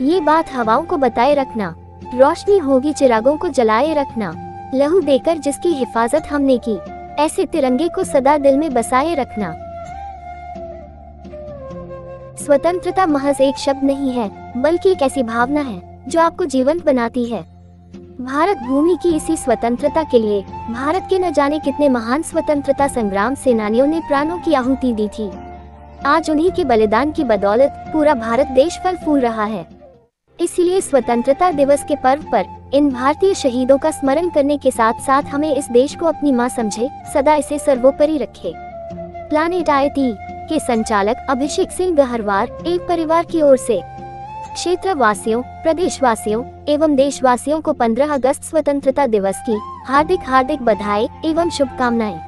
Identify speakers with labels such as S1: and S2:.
S1: ये बात हवाओं को बताए रखना, रोशनी होगी चिरागों को जलाए रखना, लहू देकर जिसकी हिफाजत हमने की, ऐसे तिरंगे को सदा दिल में बसाए रखना। स्वतंत्रता महज एक शब्द नहीं है, बल्कि एक ऐसी भावना है, जो आपको जीवंत बनाती है। भारत भूमि की इसी स्वतंत्रता के लिए, भारत के न जाने कितने महान स्वतंत्रता संग्राम सेनानियों ने प्राणों की आहुति दी थी। आज उन्हीं के बलिदान की बदौलत पूरा भारत देश फल फूल रहा है। इसलिए स्वतंत्रता दिवस के पर्व पर इन भारतीय शहीदों का स्मरण करने के साथ साथ हमें इस देश को अपनी माँ समझे, सदा इसे सर्वोपरि रखे। प्लानेट आई के संचालक अभिषेक सिंह गहरवार एक परिवार की ओर से। क्षेत्र वासियों प्रदेश वासियों एवं देशवासियों को 15 अगस्त स्वतंत्रता दिवस की हार्दिक हार्दिक बधाई एवं शुभकामनाएँ।